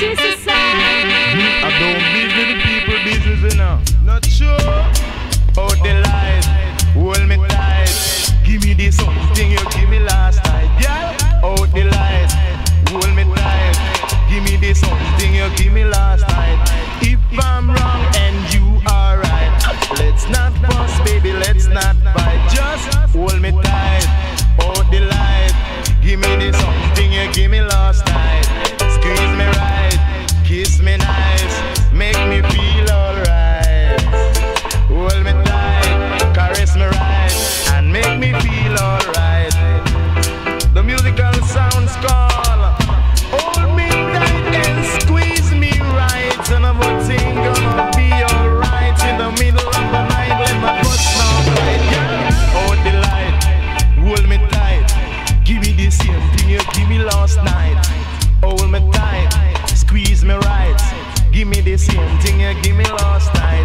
see society. I don't business the people business enough. Not sure. Out the light, hold me tight. Give me this something you give me last night, yeah. Out the light, hold me tight. Give me this something you give me last night. If I'm wrong and you are right, let's not fuss, baby, let's not fight. Just hold me tight, out the light. Give me this something you give me last night. tight, hold me tight, squeeze me right. Give me the same thing you give me last time.